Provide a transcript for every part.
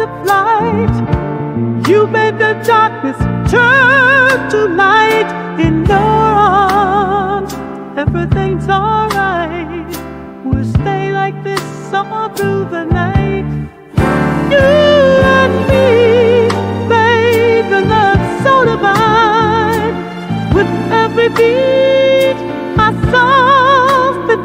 to flight. You made the darkness turn to light in your arms. Everything's alright. We'll stay like this all through the night. You and me the love so divine. With every beat, our souls been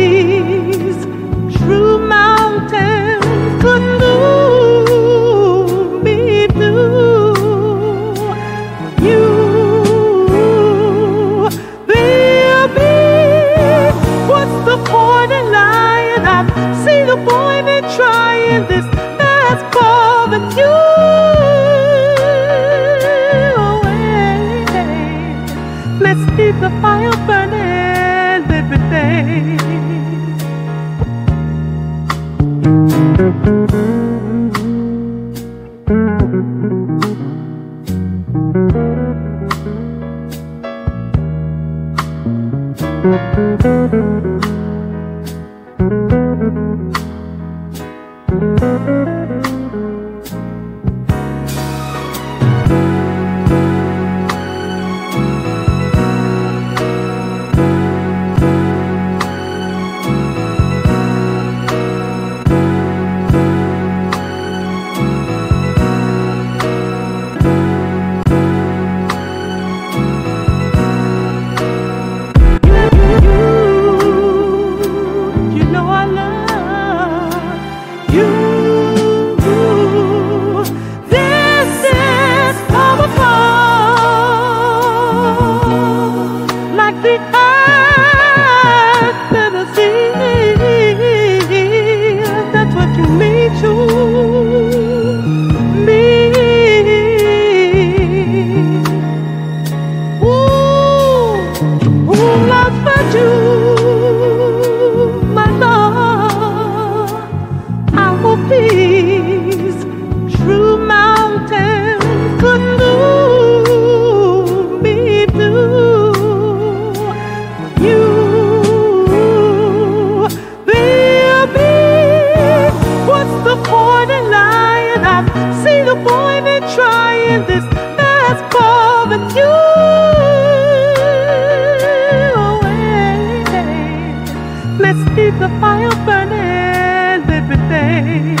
The sea. That's what you to me. Ooh, you, my love. Our peace, keep the fire burning every day.